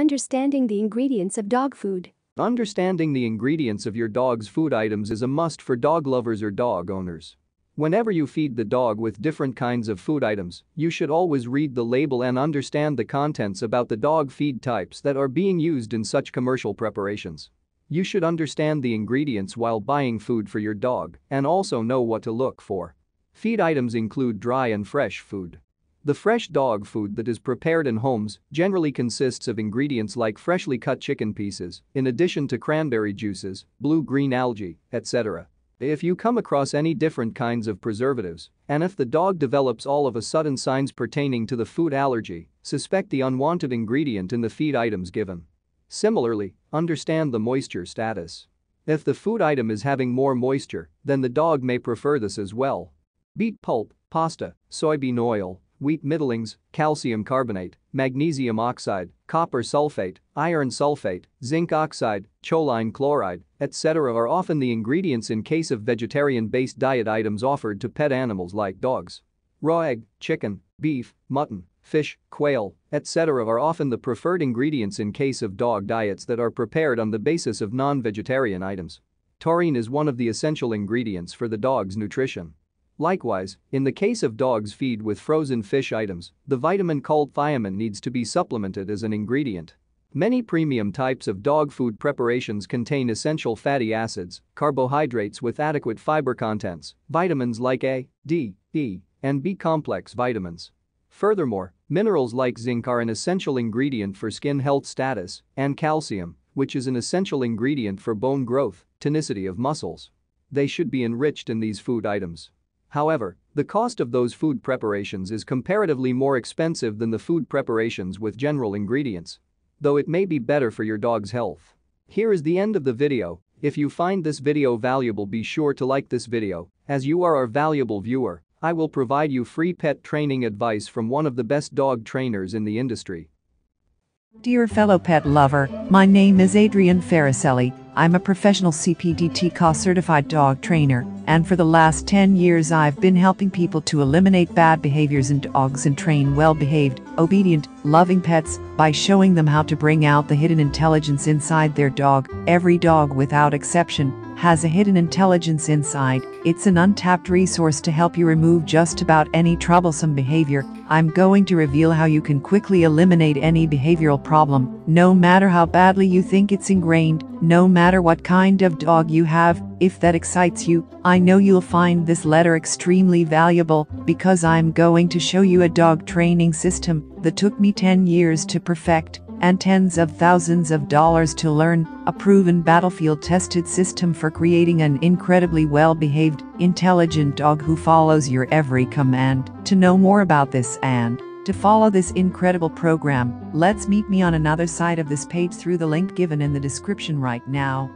Understanding the ingredients of dog food. Understanding the ingredients of your dog's food items is a must for dog lovers or dog owners. Whenever you feed the dog with different kinds of food items, you should always read the label and understand the contents about the dog feed types that are being used in such commercial preparations. You should understand the ingredients while buying food for your dog and also know what to look for. Feed items include dry and fresh food. The fresh dog food that is prepared in homes generally consists of ingredients like freshly cut chicken pieces, in addition to cranberry juices, blue-green algae, etc. If you come across any different kinds of preservatives, and if the dog develops all of a sudden signs pertaining to the food allergy, suspect the unwanted ingredient in the feed items given. Similarly, understand the moisture status. If the food item is having more moisture, then the dog may prefer this as well. Beet pulp, pasta, soybean oil, wheat middlings, calcium carbonate, magnesium oxide, copper sulfate, iron sulfate, zinc oxide, choline chloride, etc. are often the ingredients in case of vegetarian-based diet items offered to pet animals like dogs. Raw egg, chicken, beef, mutton, fish, quail, etc. are often the preferred ingredients in case of dog diets that are prepared on the basis of non-vegetarian items. Taurine is one of the essential ingredients for the dog's nutrition. Likewise, in the case of dogs feed with frozen fish items, the vitamin called thiamine needs to be supplemented as an ingredient. Many premium types of dog food preparations contain essential fatty acids, carbohydrates with adequate fiber contents, vitamins like A, D, E, and B complex vitamins. Furthermore, minerals like zinc are an essential ingredient for skin health status, and calcium, which is an essential ingredient for bone growth, tonicity of muscles. They should be enriched in these food items. However, the cost of those food preparations is comparatively more expensive than the food preparations with general ingredients. Though it may be better for your dog's health. Here is the end of the video, if you find this video valuable be sure to like this video, as you are our valuable viewer, I will provide you free pet training advice from one of the best dog trainers in the industry. Dear fellow pet lover, my name is Adrienne Farricelli. I'm a professional CPDT KA certified dog trainer, and for the last 10 years I've been helping people to eliminate bad behaviors in dogs and train well-behaved, obedient, loving pets by showing them how to bring out the hidden intelligence inside their dog. Every dog without exception has a hidden intelligence inside. It's an untapped resource to help you remove just about any troublesome behavior. I'm going to reveal how you can quickly eliminate any behavioral problem, no matter how badly you think it's ingrained, no matter what kind of dog you have. If that excites you, I know you'll find this letter extremely valuable because I'm going to show you a dog training system that took me 10 years to perfect and tens of thousands of dollars to learn, a proven battlefield tested system for creating an incredibly well behaved, intelligent dog who follows your every command. To know more about this and to follow this incredible program, let's meet me on another side of this page through the link given in the description right now.